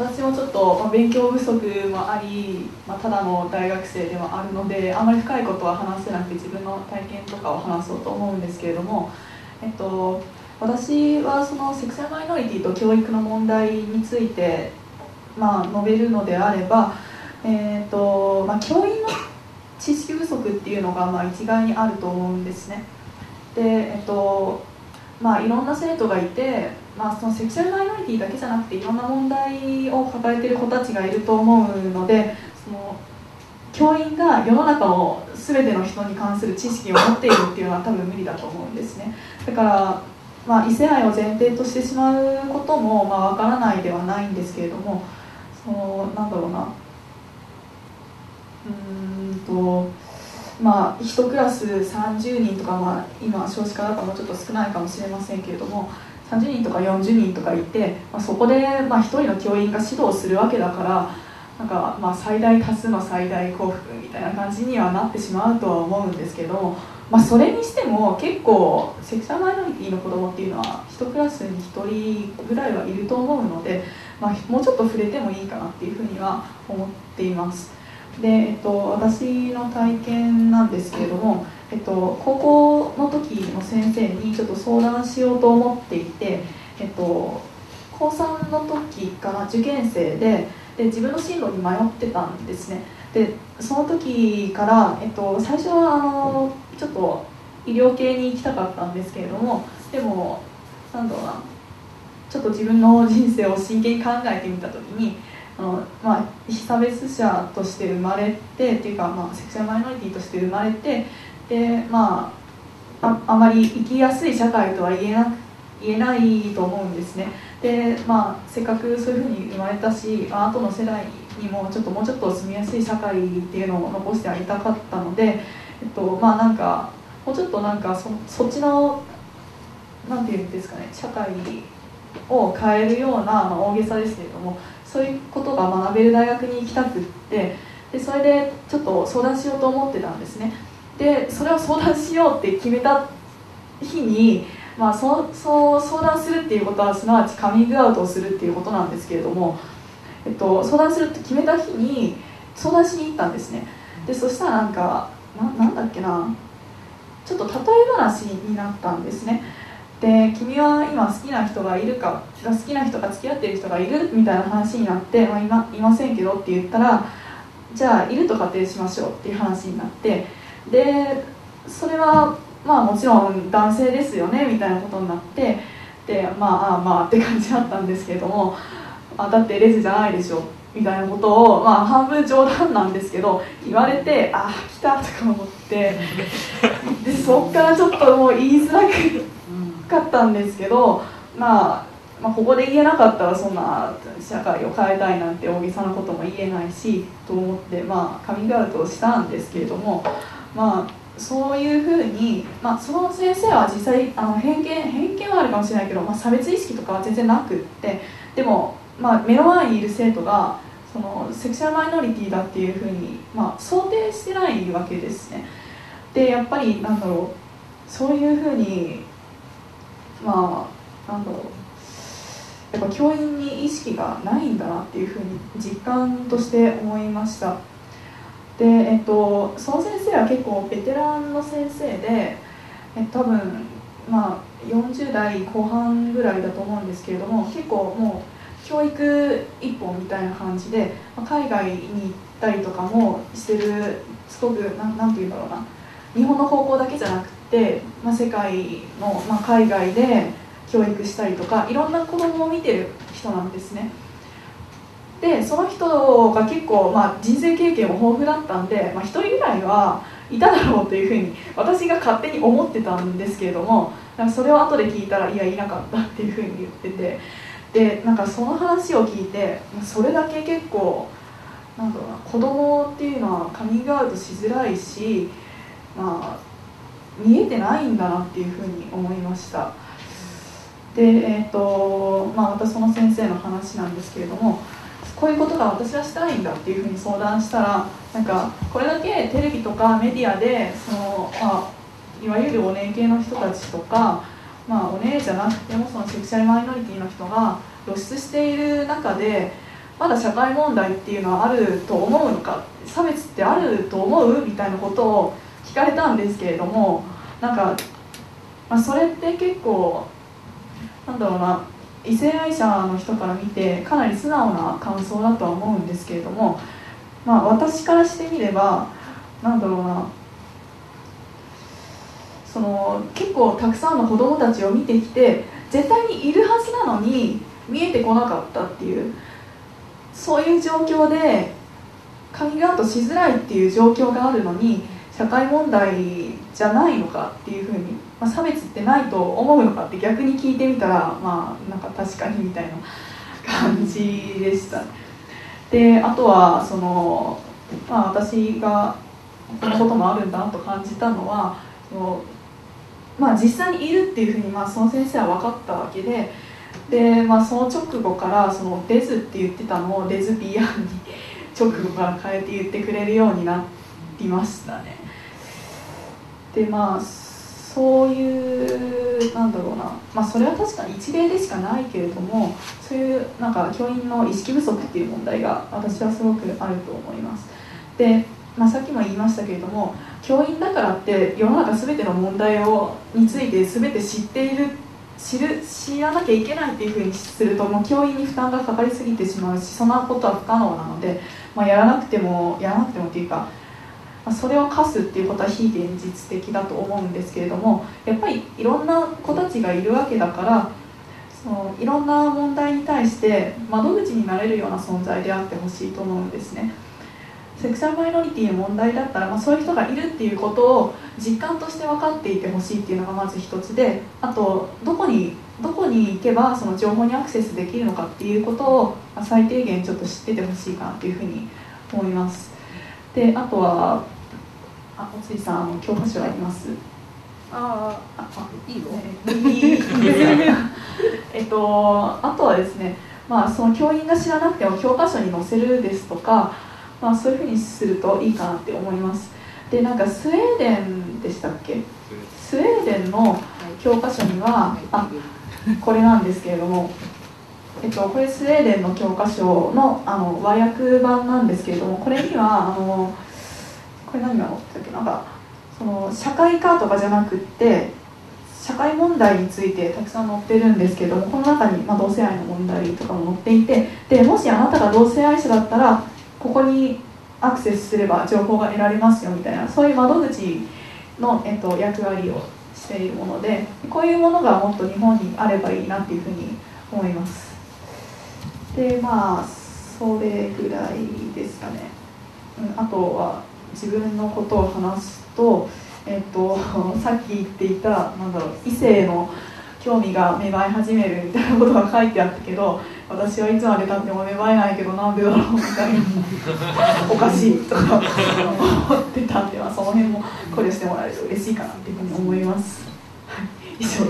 私もちょっと、まあ、勉強不足もあり、まあ、ただの大学生ではあるのであまり深いことは話せなくて自分の体験とかを話そうと思うんですけれども、えっと、私はそのセクシャルマイノリティと教育の問題について、まあ、述べるのであれば、えっとまあ、教員の知識不足っていうのがまあ一概にあると思うんですね。でえっとまあ、いろんな生徒がいて、まあ、そのセクシャルマイノリティだけじゃなくていろんな問題を抱えてる子たちがいると思うのでその教員が世の中の全ての人に関する知識を持っているっていうのは多分無理だと思うんですね。だから、まあ、異性愛を前提としてしまうこともまあ分からないではないんですけれどもそのなんだろうなうーんとまあ、1クラス30人とか、まあ、今少子化だかもうちょっと少ないかもしれませんけれども30人とか40人とかいて、まあ、そこで、まあ、1人の教員が指導するわけだからなんか、まあ、最大多数の最大幸福みたいな感じにはなってしまうとは思うんですけど、まあ、それにしても結構セクシャルマイノリティの子供っていうのは1クラスに1人ぐらいはいると思うので、まあ、もうちょっと触れてもいいかなっていうふうには思っています。で、えっと、私の体験なんですけれども、えっと、高校の時の先生にちょっと相談しようと思っていて、えっと、高3の時から受験生でで自分の進路に迷ってたんですね。でその時から、えっと、最初はあのちょっと医療系に行きたかったんですけれどもでもなんだろうなちょっと自分の人生を真剣に考えてみた時にあの、まあ、被差別者として生まれてっていうか、まあ、セクシャルマイノリティとして生まれてで、まあ、ああまり生きやすい社会とは言えな言えないと思うんですね。で、まあ、せっかくそういうふうに生まれたし、まあ後の世代にもちょっともうちょっと住みやすい社会っていうのを残してあげたかったので、えっとまあ、なんかもうちょっとなんかそそっちのなんていうんですかね社会を変えるような、まあ、大げさですけれどもそういうことが学べる大学に行きたくってでそれでちょっと相談しようと思ってたんですね。でそれを相談しようって決めた日に、まあ、そそう相談するっていうことはすなわちカミングアウトをするっていうことなんですけれども、えっと、相談するって決めた日に相談しに行ったんですね。でそしたらなんかななんだっけな。ちょっと例え話になったんですね。で君は今好きな人がいるか好きな人が付き合ってる人がいるみたいな話になって、まあ、今いませんけどって言ったらじゃあいると仮定しましょうっていう話になってでそれはまあもちろん男性ですよねみたいなことになってでまあまあって感じだったんですけれどもあだってレズじゃないでしょみたいなことを、まあ、半分冗談なんですけど言われてああ来たとか思ってでそっからちょっともう言いづらくかったんですけど、まあ、まあここで言えなかったらそんな社会を変えたいなんて大げさなことも言えないしと思って、まあ、カミングアウトをしたんですけれども、まあ、そういうふうに、まあ、その先生は実際あの偏見偏見はあるかもしれないけど、まあ、差別意識とかは全然なくってでも、まあ、目の前にいる生徒がそのセクシャルマイノリティだっていうふうに、まあ、想定してないわけですね。でやっぱりなんだろうそういうふうにまあなんだろうやっぱ教員に意識がないんだなっていうふうに実感として思いました。で、えっと、その先生は結構ベテランの先生でえ多分まあ40代後半ぐらいだと思うんですけれども結構もう教育一本みたいな感じで海外に行ったりとかもしてるすごく何て言うんだろうな。日本の方向だけじゃなくて、まあ、世界の、まあ、海外で教育したりとかいろんな子供を見てる人なんですね。でその人が結構、まあ、人生経験も豊富だったんで、まあ、1人ぐらいはいただろうというふうに私が勝手に思ってたんですけれどもかそれを後で聞いたらいやいなかったっていうふうに言ってて。でなんかその話を聞いてそれだけ結構なんだろうな子供っていうのはカミングアウトしづらいしまあ、見えてないんだなっていうふうに思いました。で、えーとまあ、またその先生の話なんですけれどもこういうことが私はしたいんだっていうふうに相談したらなんかこれだけテレビとかメディアでその、まあ、いわゆるお姉系の人たちとか、まあ、お姉じゃなくてもそのセクシャルマイノリティの人が露出している中でまだ社会問題っていうのはあると思うのか差別ってあると思うみたいなことを聞かれたんですけれどもなんか、まあ、それって結構なんだろうな異性愛者の人から見てかなり素直な感想だとは思うんですけれども、まあ、私からしてみればなんだろうなその結構たくさんの子どもたちを見てきて絶対にいるはずなのに見えてこなかったっていうそういう状況でカミングアウトしづらいっていう状況があるのに社会問題じゃないのかっていうふうに、まあ、差別ってないと思うのかって逆に聞いてみたらまあなんか確かにみたいな感じでしたであとはその、まあ、私がこのこともあるんだなと感じたのはその、まあ、実際にいるっていうふうに、まあ、その先生は分かったわけでで、まあ、その直後からそのデズって言ってたのをレズビアンに直後から変えて言ってくれるようになりましたね。でまあそういうなんだろうな。まあそれは確かに一例でしかないけれどもそういうなんか教員の意識不足っていう問題が私はすごくあると思います。で、まあ、さっきも言いましたけれども教員だからって世の中全ての問題をについて全て知っている知る知らなきゃいけないっていうふうにするともう教員に負担がかかりすぎてしまうしそんなことは不可能なので、まあ、やらなくてもやらなくてもっていうか、それを課すっていうことは非現実的だと思うんですけれどもやっぱりいろんな子たちがいるわけだからそのいろんな問題に対して窓口になれるような存在であってほしいと思うんですね。セクシャルマイノリティの問題だったら、まあ、そういう人がいるっていうことを実感として分かっていてほしいっていうのがまず一つであとどこにどこに行けばその情報にアクセスできるのかっていうことを、最低限ちょっと知っててほしいかなっていうふうに思いますであとはあおついさん教科書あります？ああいいよ、えっとあとはですねまあその教員が知らなくても教科書に載せるですとかまあ、そういうふうにするといいかなって思います。でなんかスウェーデンでしたっけ？スウェーデンの教科書にはあこれなんですけれどもえっと、これスウェーデンの教科書のあの和訳版なんですけれどもこれにはあのこれ何が載ってたっけなんかその社会科とかじゃなくって社会問題についてたくさん載ってるんですけどもこの中に、まあ、同性愛の問題とかも載っていてでもしあなたが同性愛者だったらここにアクセスすれば情報が得られますよみたいなそういう窓口の、えっと、役割をしているものでこういうものがもっと日本にあればいいなっていうふうに思います。でまあそれぐらいですかね、うん、あとは自分のことを話すと、えっと、さっき言っていたなんだろう異性の興味が芽生え始めるみたいなことが書いてあったけど私はいつまでたっても芽生えないけどなんでだろうみたいな おかしいとか 思ってたんで、まあ、その辺も考慮してもらえると嬉しいかなっていうふうに思います。はい、以上です